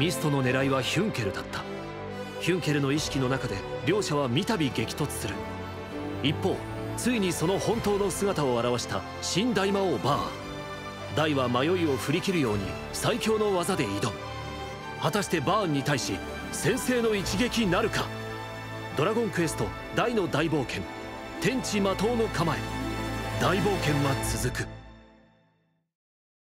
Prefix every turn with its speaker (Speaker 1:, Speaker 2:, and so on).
Speaker 1: ミストの狙いはヒュンケルだった。ヒュンケルの意識の中で両者は三度激突する。一方ついにその本当の姿を現した新大魔王バー。ダイは迷いを振り切るように最強の技で挑む。果たしてバーンに対し先制の一撃なるか。ドラゴンクエスト大の大冒険。天地魔刀の構え。大冒険は続く。